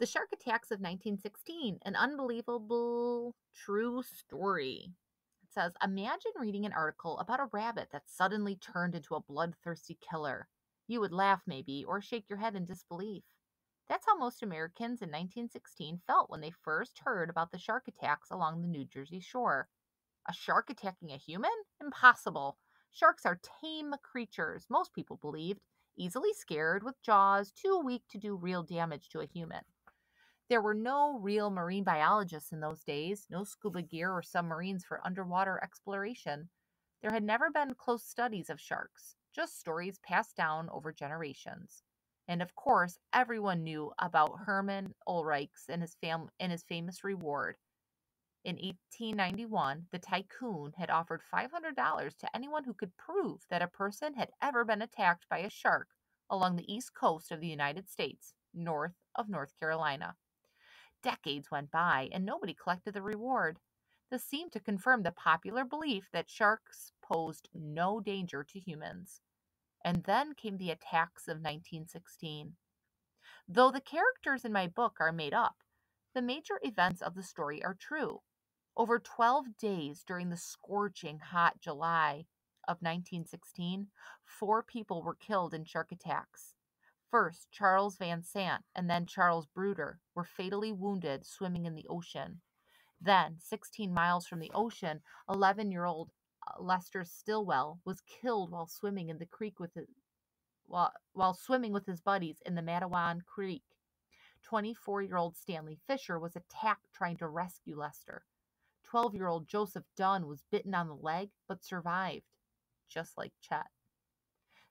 The Shark Attacks of 1916, an unbelievable true story. It says Imagine reading an article about a rabbit that suddenly turned into a bloodthirsty killer. You would laugh, maybe, or shake your head in disbelief. That's how most Americans in 1916 felt when they first heard about the shark attacks along the New Jersey shore. A shark attacking a human? Impossible. Sharks are tame creatures, most people believed, easily scared, with jaws too weak to do real damage to a human. There were no real marine biologists in those days, no scuba gear or submarines for underwater exploration. There had never been close studies of sharks, just stories passed down over generations. And of course, everyone knew about Herman Oelrichs and his, fam- and his famous reward. In 1891, the tycoon had offered $500 to anyone who could prove that a person had ever been attacked by a shark along the east coast of the United States, north of North Carolina. Decades went by and nobody collected the reward. This seemed to confirm the popular belief that sharks posed no danger to humans. And then came the attacks of 1916. Though the characters in my book are made up, the major events of the story are true. Over 12 days during the scorching hot July of 1916, four people were killed in shark attacks. First, Charles Van Sant and then Charles Bruder were fatally wounded swimming in the ocean. Then, 16 miles from the ocean, 11 year old uh, Lester Stillwell was killed while swimming in the creek with his, while, while swimming with his buddies in the Matawan Creek. 24 year old Stanley Fisher was attacked trying to rescue Lester. 12 year old Joseph Dunn was bitten on the leg but survived, just like Chet.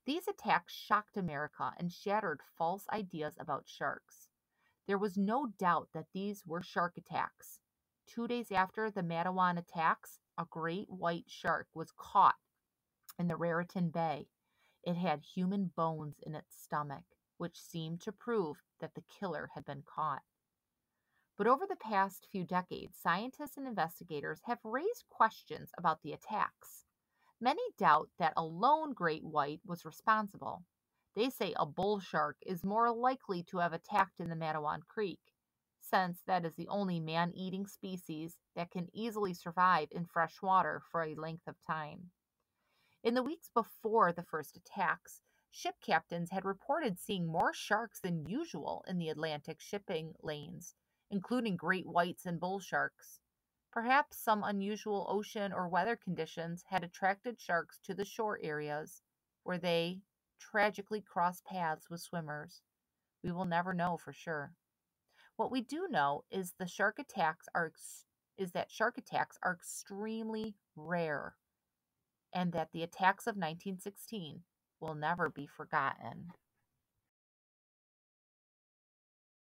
These attacks shocked America and shattered false ideas about sharks. There was no doubt that these were shark attacks. Two days after the Matawan attacks, a great white shark was caught in the Raritan Bay. It had human bones in its stomach, which seemed to prove that the killer had been caught. But over the past few decades, scientists and investigators have raised questions about the attacks. Many doubt that a lone great white was responsible. They say a bull shark is more likely to have attacked in the Matawan Creek, since that is the only man eating species that can easily survive in fresh water for a length of time. In the weeks before the first attacks, ship captains had reported seeing more sharks than usual in the Atlantic shipping lanes, including great whites and bull sharks. Perhaps some unusual ocean or weather conditions had attracted sharks to the shore areas where they tragically crossed paths with swimmers. We will never know for sure. What we do know is the shark attacks are is that shark attacks are extremely rare and that the attacks of 1916 will never be forgotten.